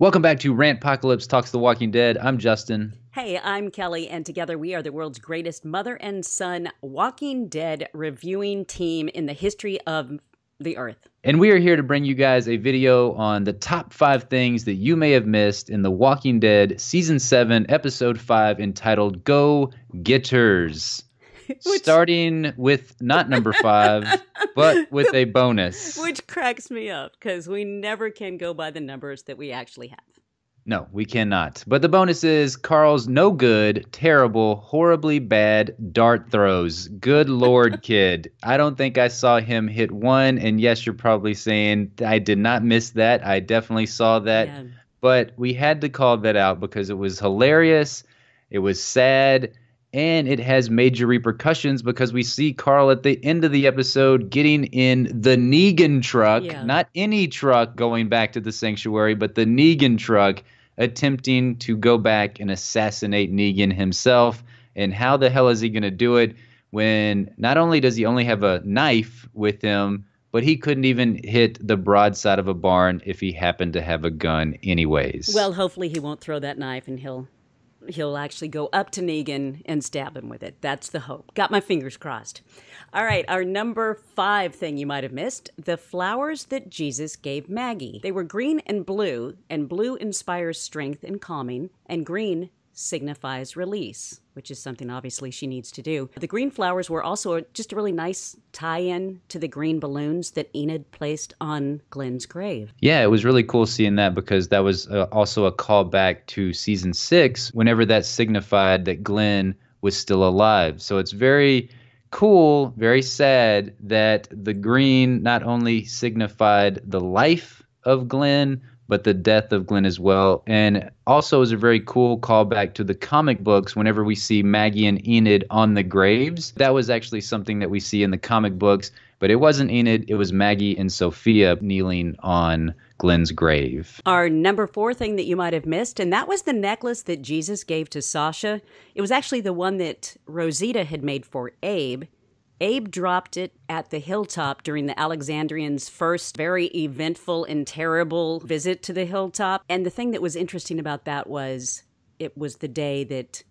Welcome back to Rantpocalypse Talks The Walking Dead. I'm Justin. Hey, I'm Kelli, and together we are the world's greatest mother and son Walking Dead reviewing team in the history of the earth. And we are here to bring you guys a video on the top five things that you may have missed in The Walking Dead Season 7, Episode 5, entitled Go Getters. Which... Starting with not number five, but with a bonus. Which cracks me up because we never can go by the numbers that we actually have. No, we cannot. But the bonus is Carl's no good, terrible, horribly bad dart throws. Good lord, kid. I don't think I saw him hit one. And yes, you're probably saying I did not miss that. I definitely saw that. Yeah. But we had to call that out because it was hilarious. It was sad. And it has major repercussions because we see Carl at the end of the episode getting in the Negan truck, yeah. not any truck going back to the sanctuary, but the Negan truck attempting to go back and assassinate Negan himself. And how the hell is he going to do it when not only does he only have a knife with him, but he couldn't even hit the broadside of a barn if he happened to have a gun, anyways. Well, hopefully he won't throw that knife and he'll he'll actually go up to Negan and stab him with it. That's the hope. Got my fingers crossed. All right, our number five thing you might have missed the flowers that Jesus gave Maggie. They were green and blue, and blue inspires strength and calming, and green signifies release, which is something obviously she needs to do. The green flowers were also just a really nice tie in to the green balloons that Enid placed on Glenn's grave. Yeah, it was really cool seeing that because that was uh, also a callback to season six, whenever that signified that Glenn was still alive. So it's very cool, very sad that the green not only signified the life of Glenn, but the death of Glenn as well. And also is a very cool callback to the comic books whenever we see Maggie and Enid on the graves. That was actually something that we see in the comic books, but it wasn't Enid, it was Maggie and Sophia kneeling on Glenn's grave. Our number four thing that you might have missed, and that was the necklace that Jesus gave to Sasha. It was actually the one that Rosita had made for Abe. Abe dropped it at the hilltop during the Alexandrians' first very eventful and terrible visit to the hilltop. And the thing that was interesting about that was it was the day that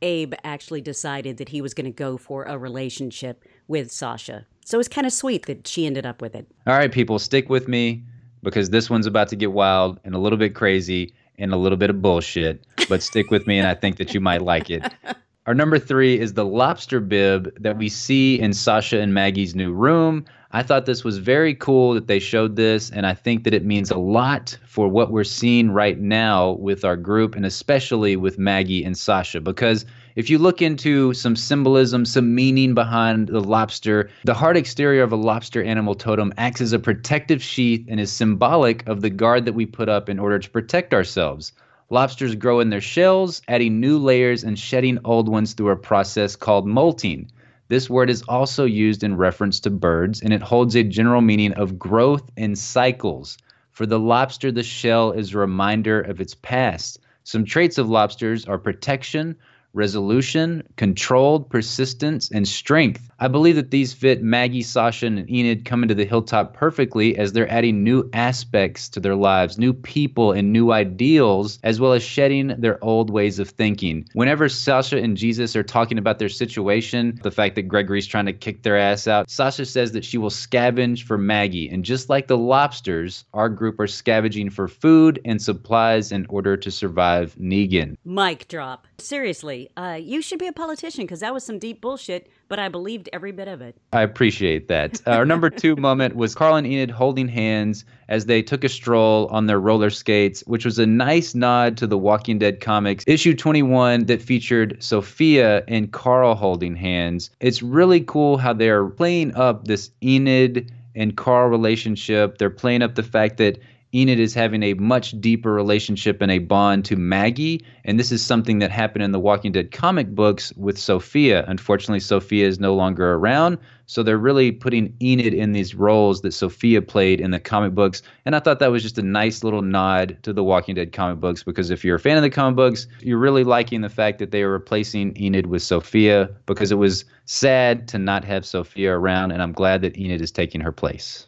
Abe actually decided that he was going to go for a relationship with Sasha. So it was kind of sweet that she ended up with it. All right, people, stick with me because this one's about to get wild and a little bit crazy and a little bit of bullshit. But stick with me, and I think that you might like it. Our number three is the lobster bib that we see in Sasha and Maggie's new room. I thought this was very cool that they showed this, and I think that it means a lot for what we're seeing right now with our group, and especially with Maggie and Sasha. Because if you look into some symbolism, some meaning behind the lobster, the hard exterior of a lobster animal totem acts as a protective sheath and is symbolic of the guard that we put up in order to protect ourselves. Lobsters grow in their shells, adding new layers and shedding old ones through a process called molting. This word is also used in reference to birds, and it holds a general meaning of growth and cycles. For the lobster, the shell is a reminder of its past. Some traits of lobsters are protection, resolution, controlled persistence, and strength. I believe that these fit Maggie, Sasha, and Enid coming to the hilltop perfectly as they're adding new aspects to their lives, new people, and new ideals, as well as shedding their old ways of thinking. Whenever Sasha and Jesus are talking about their situation, the fact that Gregory's trying to kick their ass out, Sasha says that she will scavenge for Maggie. And just like the lobsters, our group are scavenging for food and supplies in order to survive Negan. Mic drop. Seriously, uh, you should be a politician because that was some deep bullshit, but I believed every bit of it. I appreciate that. Uh, our number two moment was Carl and Enid holding hands as they took a stroll on their roller skates, which was a nice nod to the Walking Dead comics issue 21 that featured Sophia and Carl holding hands. It's really cool how they're playing up this Enid and Carl relationship. They're playing up the fact that Enid is having a much deeper relationship and a bond to Maggie. And this is something that happened in the Walking Dead comic books with Sophia. Unfortunately, Sophia is no longer around. So they're really putting Enid in these roles that Sophia played in the comic books. And I thought that was just a nice little nod to the Walking Dead comic books because if you're a fan of the comic books, you're really liking the fact that they are replacing Enid with Sophia because it was sad to not have Sophia around. And I'm glad that Enid is taking her place.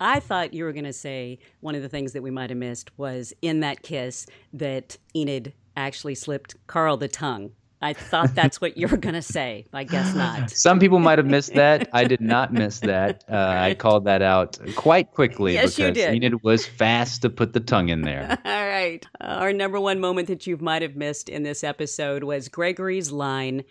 I thought you were going to say one of the things that we might have missed was in that kiss that Enid actually slipped Carl the tongue. I thought that's what you were going to say. I guess not. Some people might have missed that. I did not miss that. Uh, I called that out quite quickly yes, because you did. Enid was fast to put the tongue in there. All right. Uh, our number one moment that you might have missed in this episode was Gregory's line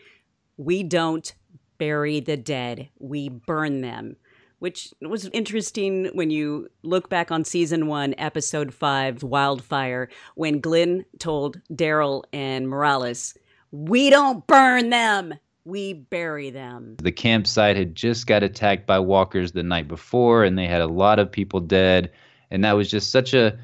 We don't bury the dead, we burn them which was interesting when you look back on season one, episode five, Wildfire, when Glenn told Daryl and Morales, We don't burn them, we bury them. The campsite had just got attacked by walkers the night before, and they had a lot of people dead. And that was just such a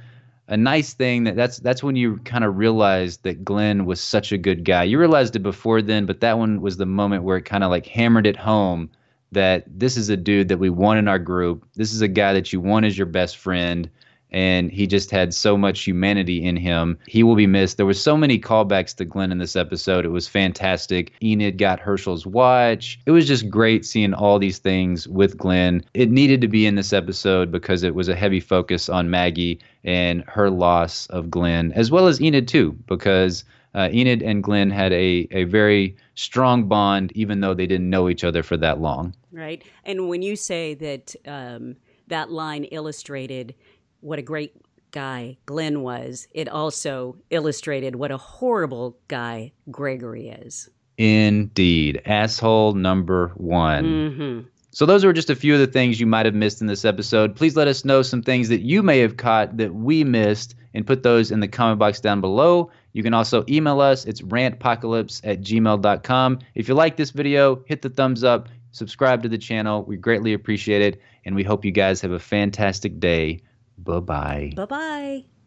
a nice thing that that's that's when you kind of realized that Glenn was such a good guy. You realized it before then, but that one was the moment where it kind of like hammered it home that this is a dude that we want in our group. This is a guy that you want as your best friend. And he just had so much humanity in him. He will be missed. There were so many callbacks to Glenn in this episode. It was fantastic. Enid got Hershel's watch. It was just great seeing all these things with Glenn. It needed to be in this episode because it was a heavy focus on Maggie and her loss of Glenn, as well as Enid too, because uh, Enid and Glenn had a, a very strong bond, even though they didn't know each other for that long. Right. And when you say that um, that line illustrated what a great guy Glenn was, it also illustrated what a horrible guy Gregory is. Indeed. Asshole number one. Mm-hmm. So, those were just a few of the things you might have missed in this episode. Please let us know some things that you may have caught that we missed and put those in the comment box down below. You can also email us. It's rantpocalypse at gmail.com. If you like this video, hit the thumbs up, subscribe to the channel. We greatly appreciate it. And we hope you guys have a fantastic day. Bye bye. Bye bye.